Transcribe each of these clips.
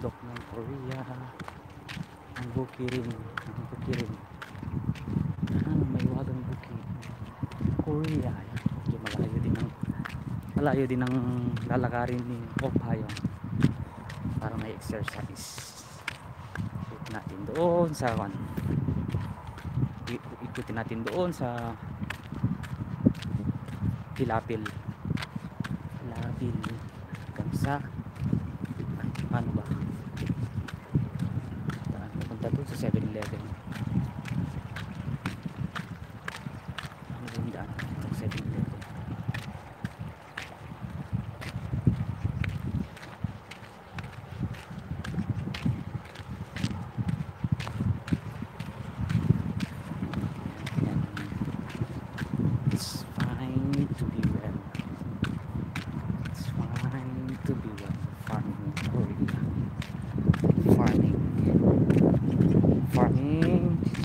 bundok ng Korea. Ang bukirin ang bukirin ang may wagang bukid Korea. Medyo malayo din ang malayo din ang lalakarin ni Opayong para may exercise. Ikot natin doon sa kan ikutin natin doon sa Pilapil Pilapil hanggang sa ano ba daan pupunta doon sa 7-Eleven ano ba yung daan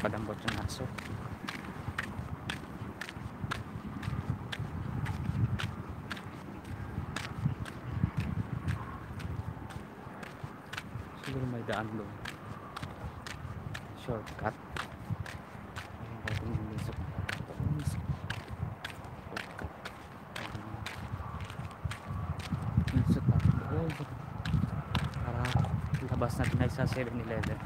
padampot yung aso. Siguro may daan doon. Shortcut. Para labas natin ay sa 7-Eleven.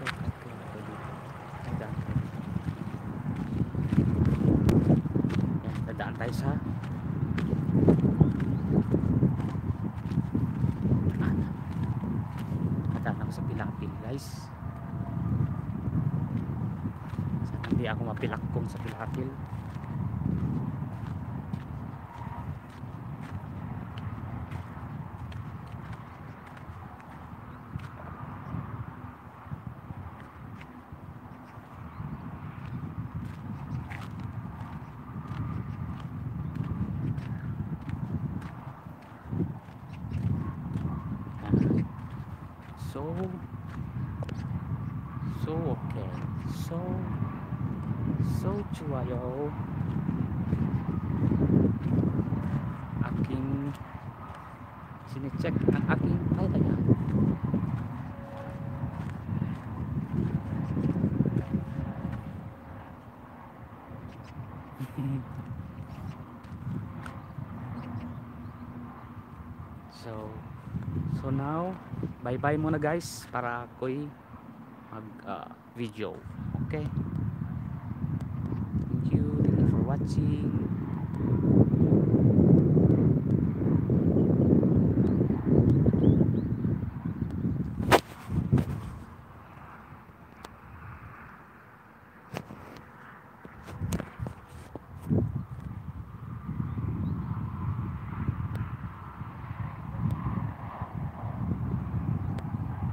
Shortcut kaya ako dito. Ay, daan tayo. Yan, dadaan tayo sa ano? Dadaan ako sa Pilapil, guys. Sana hindi ako mapilakong sa. So, so okay. So, so chuayo. Aking sinicheck ang aking kalayan. so, So now, bye-bye muna guys para ako'y mag uh, video. Okay? Thank you. Thank you for watching.